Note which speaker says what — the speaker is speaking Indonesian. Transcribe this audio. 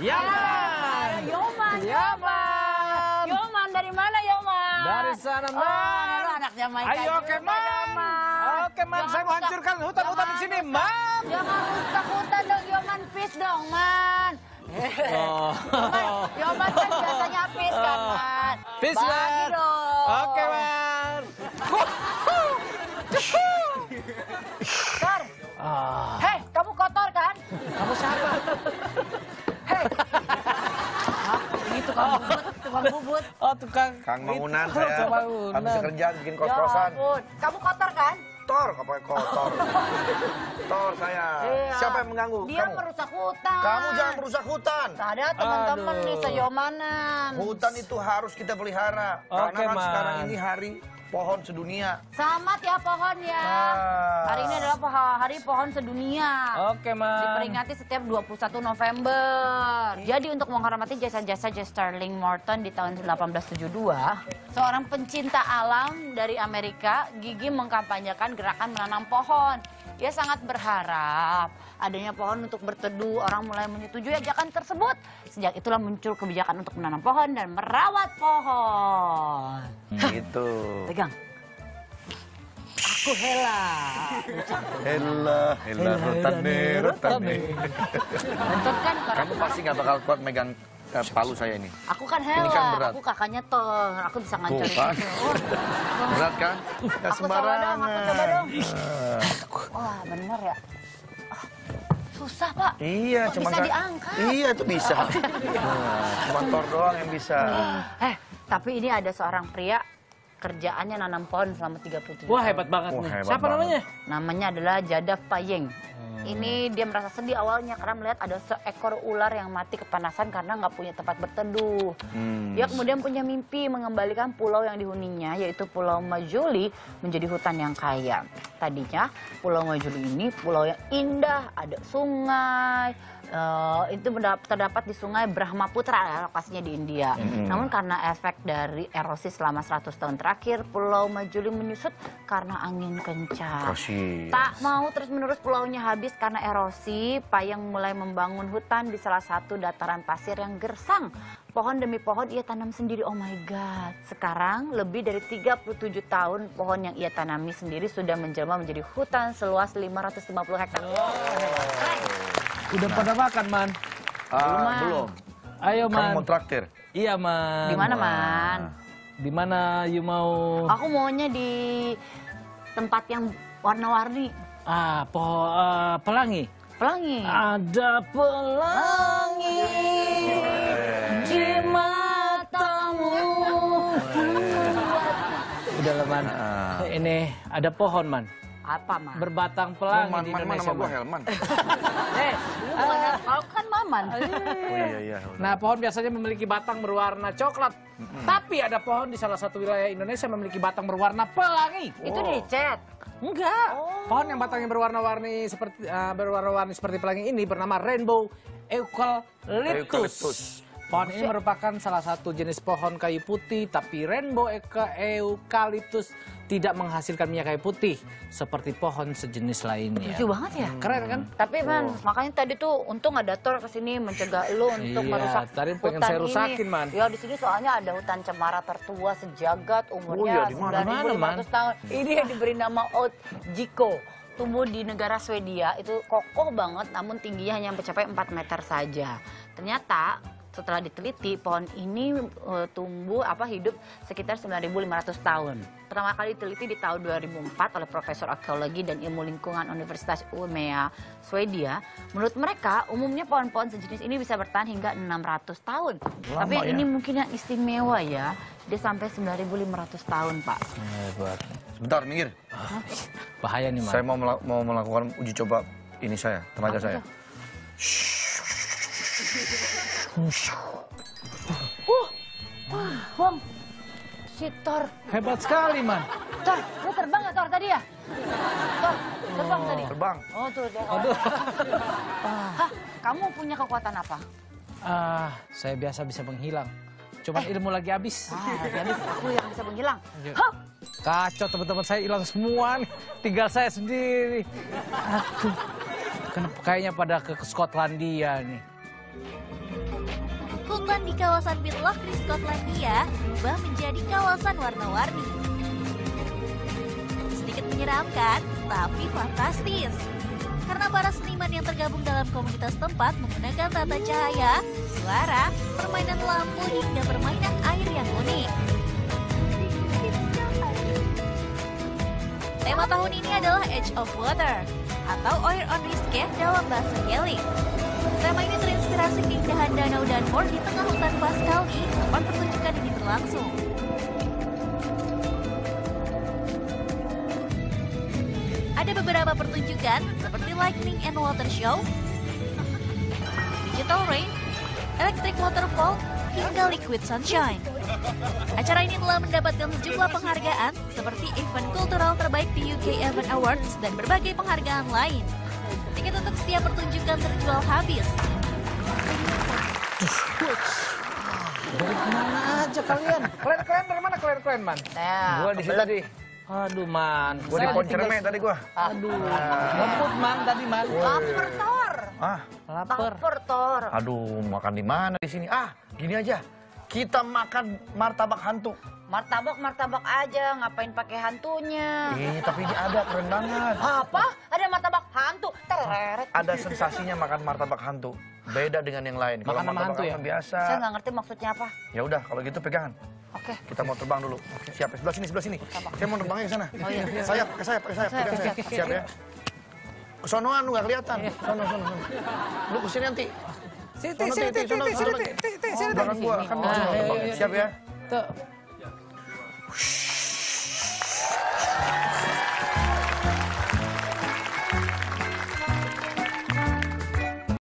Speaker 1: Yoman.
Speaker 2: Yoman dari mana Yoman?
Speaker 1: Dari sana,
Speaker 2: Oh,
Speaker 1: Man.
Speaker 2: lu anak Jamaika
Speaker 1: Ayo, oke, Man.
Speaker 2: Yoman.
Speaker 1: Oke, Man. Saya mau hancurkan hutan-hutan di sini, Man.
Speaker 2: Jangan rusak hutan dong, Yoman. Peace dong, Man.
Speaker 1: Oh.
Speaker 2: Yoman, Yoman kan biasanya peace kan, Man.
Speaker 1: Peace, Man.
Speaker 2: dong.
Speaker 1: Oke, Man.
Speaker 2: Tor,
Speaker 1: Ah,
Speaker 2: hei, kamu kotor kan?
Speaker 1: kamu siapa?
Speaker 2: Hei. Hah? Ini tukang tukang bubut.
Speaker 1: Oh, tukang.
Speaker 3: Kang Mangunan
Speaker 1: Oh,
Speaker 3: saya.
Speaker 1: Kang Mangunan.
Speaker 3: Habis kerja bikin
Speaker 2: Ya
Speaker 3: kos-kosan.
Speaker 2: ampun. Kamu kotor kan?
Speaker 3: Tor, apa kotor? Tor saya.
Speaker 2: Iya.
Speaker 3: Siapa yang mengganggu?
Speaker 2: Dia
Speaker 3: Kamu.
Speaker 2: merusak hutan.
Speaker 3: Kamu jangan merusak hutan.
Speaker 2: Ada teman-teman nih seyomanan.
Speaker 3: Hutan itu harus kita pelihara.
Speaker 1: Oke,
Speaker 3: Karena kan
Speaker 1: Man.
Speaker 3: sekarang ini hari pohon sedunia.
Speaker 2: Selamat ya pohon ya.
Speaker 3: Ah.
Speaker 2: Hari ini adalah poh- hari pohon sedunia.
Speaker 1: Oke, Man.
Speaker 2: Diperingati setiap 21 November. Jadi untuk menghormati jasa-jasa J. Sterling Morton di tahun 1872, seorang pencinta alam dari Amerika, Gigi mengkampanyekan gerakan menanam pohon. Ia sangat berharap adanya pohon untuk berteduh. Orang mulai menyetujui ajakan tersebut. Sejak itulah muncul kebijakan untuk menanam pohon dan merawat pohon.
Speaker 3: Gitu.
Speaker 2: Pegang. Aku Hela.
Speaker 3: Hela, hela, rutane, rutane.
Speaker 2: Bentuk kan
Speaker 3: Kamu pasti nggak bakal kuat megang eh, palu saya ini.
Speaker 2: Aku kan Hela,
Speaker 3: Ini kan berat.
Speaker 2: aku kakaknya Thor. Aku bisa
Speaker 3: Tuh
Speaker 2: ngancurin
Speaker 3: kan.
Speaker 2: Oh,
Speaker 3: Berat kan?
Speaker 2: Aku
Speaker 3: Nggak
Speaker 2: coba dong,
Speaker 3: sembarangan.
Speaker 2: aku coba dong.
Speaker 3: Ah.
Speaker 2: Wah, bener ya. Ah, Susah, Pak.
Speaker 3: Iya,
Speaker 2: Kok
Speaker 3: cuma
Speaker 2: bisa
Speaker 3: sa-
Speaker 2: diangkat?
Speaker 3: Iya, itu bisa. Nah, cuma Tor doang yang bisa.
Speaker 2: Eh, tapi ini ada seorang pria kerjaannya nanam pohon selama 37
Speaker 1: Wah,
Speaker 2: tahun.
Speaker 1: hebat banget
Speaker 3: Wah,
Speaker 1: nih.
Speaker 3: hebat
Speaker 1: Siapa
Speaker 3: banget.
Speaker 1: namanya?
Speaker 2: Namanya adalah Jadaf Payeng.
Speaker 3: Hmm.
Speaker 2: Ini dia merasa sedih awalnya karena melihat ada seekor ular yang mati kepanasan karena nggak punya tempat berteduh.
Speaker 3: Hmm.
Speaker 2: Dia kemudian punya mimpi mengembalikan pulau yang dihuninya, yaitu Pulau Majuli, menjadi hutan yang kaya. Tadinya Pulau Majuli ini pulau yang indah, ada sungai, eh, itu terdapat di sungai Brahmaputra, ya, lokasinya di India.
Speaker 3: Mm-mm.
Speaker 2: Namun karena efek dari erosi selama 100 tahun terakhir, Pulau Majuli menyusut karena angin kencang.
Speaker 3: Persis.
Speaker 2: Tak mau terus-menerus pulaunya habis karena erosi, Payang mulai membangun hutan di salah satu dataran pasir yang gersang. Pohon demi pohon ia tanam sendiri, oh my god. Sekarang lebih dari 37 tahun pohon yang ia tanami sendiri sudah menjelma menjadi hutan seluas 550 hektar.
Speaker 1: Udah pada makan, Man.
Speaker 3: Ah,
Speaker 2: Belum, Man.
Speaker 3: belum.
Speaker 1: Ayo,
Speaker 3: Kamu
Speaker 1: Man.
Speaker 3: mau traktir?
Speaker 1: Iya, Man.
Speaker 2: Di mana, Man?
Speaker 1: Di mana you mau...
Speaker 2: Aku maunya di tempat yang warna-warni.
Speaker 1: Ah, po, eh, pelangi.
Speaker 2: Pelangi.
Speaker 1: Ada pelangi di matamu. Udah lah, Man.
Speaker 3: Ah.
Speaker 1: Ini ada pohon, Man.
Speaker 2: Apa, Man?
Speaker 1: Berbatang pelangi
Speaker 3: Man,
Speaker 1: di
Speaker 3: man, man,
Speaker 1: Indonesia,
Speaker 3: nama gue
Speaker 1: Man.
Speaker 3: Helman.
Speaker 2: Eh, lu bukan kau kan Maman.
Speaker 3: Oh iya, iya.
Speaker 1: Nah, pohon biasanya memiliki batang berwarna coklat. Tapi ada pohon di salah satu wilayah Indonesia memiliki batang berwarna pelangi.
Speaker 2: Itu dicet.
Speaker 1: Enggak.
Speaker 2: Oh.
Speaker 1: Pohon yang batangnya berwarna-warni seperti eh, berwarna-warni seperti pelangi ini bernama rainbow eucalyptus.
Speaker 3: Eucalyptus.
Speaker 1: Pohon ini merupakan salah satu jenis pohon kayu putih, tapi rainbow eucalyptus tidak menghasilkan minyak kayu putih seperti pohon sejenis lainnya.
Speaker 2: Lucu banget ya.
Speaker 1: Keren kan?
Speaker 2: Tapi man, makanya tadi tuh untung ada Tor ke sini mencegah lu untuk
Speaker 1: Iya,
Speaker 2: merusak
Speaker 1: tadi pengen
Speaker 2: hutan
Speaker 1: saya rusakin,
Speaker 2: ini.
Speaker 1: Man.
Speaker 2: Ya di sini soalnya ada hutan cemara tertua sejagat
Speaker 3: Oh,
Speaker 2: umurnya
Speaker 3: iya, di mana?
Speaker 2: 9.500
Speaker 1: Mana, Man?
Speaker 2: tahun. Ini yang diberi nama Oud Jiko. Tumbuh di negara Swedia itu kokoh banget namun tingginya hanya mencapai 4 meter saja. Ternyata setelah diteliti pohon ini eh, tumbuh apa hidup sekitar 9.500 tahun. Pertama kali diteliti di tahun 2004 oleh Profesor Arkeologi dan Ilmu Lingkungan Universitas Umeå, Swedia. Menurut mereka, umumnya pohon-pohon sejenis ini bisa bertahan hingga 600 tahun.
Speaker 3: Lama
Speaker 2: Tapi yang
Speaker 3: ya?
Speaker 2: ini mungkin yang istimewa ya, dia sampai 9.500 tahun, Pak.
Speaker 1: Hebat.
Speaker 3: Sebentar, minggir.
Speaker 1: Bahaya nih, Man.
Speaker 3: Saya mau, mela- mau melakukan uji coba ini saya, tenaga
Speaker 2: Apa
Speaker 3: saya.
Speaker 2: Tuh? Wah, Bang, si Thor.
Speaker 1: Hebat sekali, Man.
Speaker 2: Thor, lu terbang ya Thor tadi ya? Thor, terbang tadi?
Speaker 3: Terbang.
Speaker 2: Oh tuh, dia.
Speaker 1: Aduh.
Speaker 2: Hah, kamu punya kekuatan apa?
Speaker 1: Ah, saya biasa bisa menghilang. Cuman ilmu lagi habis.
Speaker 2: Ah, jadi aku yang bisa menghilang. Hah,
Speaker 1: Kacau teman-teman saya hilang semua nih. Tinggal saya sendiri. Aduh. Kenapa kayaknya pada ke ke Skotlandia nih.
Speaker 4: Hutan di kawasan Whitlock di Skotlandia berubah menjadi kawasan warna-warni. Sedikit menyeramkan, tapi fantastis. Karena para seniman yang tergabung dalam komunitas tempat menggunakan tata cahaya, suara, permainan lampu hingga permainan air yang unik. Tema tahun ini adalah Edge of Water atau Air on Risque dalam bahasa Gaelic. Tema ini terinspirasi keindahan danau Danmore di tengah hutan Pascali, tempat pertunjukan ini berlangsung. Ada beberapa pertunjukan seperti Lightning and Water Show, Digital Rain, Electric Waterfall, hingga Liquid Sunshine. Acara ini telah mendapatkan sejumlah penghargaan seperti event kultural terbaik di UK Event Awards dan berbagai penghargaan lain. Tiket untuk setiap pertunjukan terjual habis.
Speaker 1: Dari mana aja kalian? Kalian-kalian dari mana kalian-kalian, Man?
Speaker 2: Nah,
Speaker 3: Gua di situ tadi.
Speaker 1: Aduh, Man.
Speaker 3: Gua di pohon cermek tadi gua.
Speaker 1: Aduh, ngebut, Man, tadi, Man.
Speaker 2: lapar Tor.
Speaker 3: Ah,
Speaker 1: Lapar.
Speaker 2: Lapar Tor.
Speaker 3: aduh, makan di mana di sini? Ah, gini aja. Kita makan martabak hantu.
Speaker 2: Martabak martabak aja, ngapain pakai hantunya?
Speaker 3: Ih, tapi ini ada keren banget.
Speaker 2: Apa? Ada martabak hantu? Tereret.
Speaker 3: Ada sensasinya makan martabak hantu. Beda dengan yang lain. Kalau
Speaker 1: Makan
Speaker 3: martabak
Speaker 1: hantu ya?
Speaker 3: biasa.
Speaker 2: Saya nggak ngerti maksudnya apa.
Speaker 3: Ya udah, kalau gitu pegangan.
Speaker 2: Oke.
Speaker 3: Kita mau terbang dulu. Siap, sebelah sini, sebelah sini. Saya mau terbangnya ke sana.
Speaker 2: Oh, iya.
Speaker 3: Sayap, ke sayap, ke sayap, pegang sayap.
Speaker 2: siap,
Speaker 3: ya. Kesonoan lu nggak kelihatan. Sono, sono, sono. Lu ke sini nanti.
Speaker 1: Sini,
Speaker 3: Sono,
Speaker 1: sini,
Speaker 3: Ti, Ti, sono,
Speaker 1: sini,
Speaker 3: sono.
Speaker 1: sini, sini, sini, sini.
Speaker 3: Belakang gua, kan mau
Speaker 1: Ah,
Speaker 3: sono
Speaker 1: iya,
Speaker 3: terbang.
Speaker 1: iya, iya.
Speaker 3: Siap ya.
Speaker 1: Tuh.